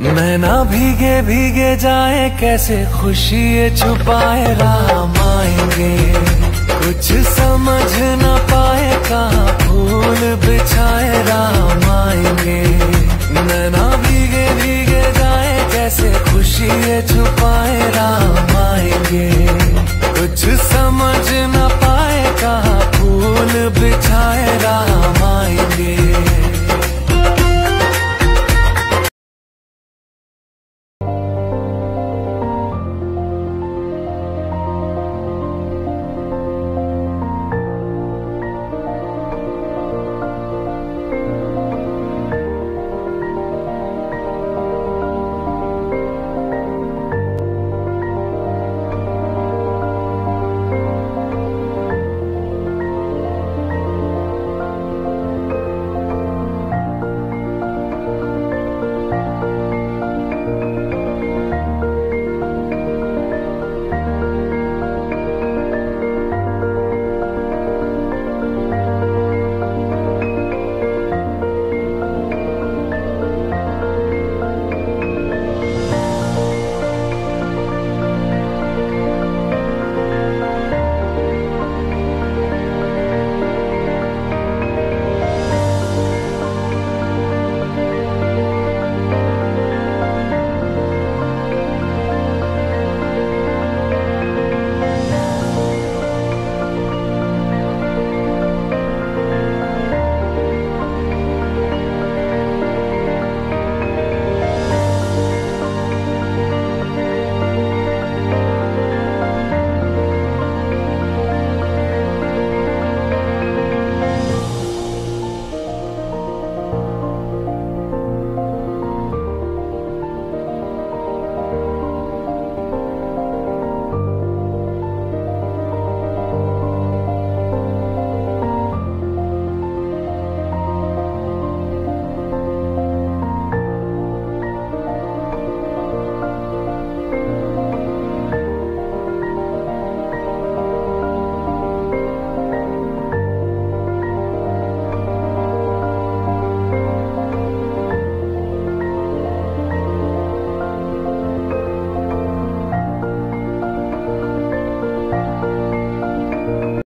नैना भीगे भीगे जाए, कैसे खुशी छुपाए, राम आएँगे। कुछ समझ न पाए, कहा फूल बिछाए, राम आएँगे। नैना भीगे भीगे जाए, कैसे खुशी छुपाए, राम आएँगे। कुछ समझ न पाए, कहा फूल बिछाए, राम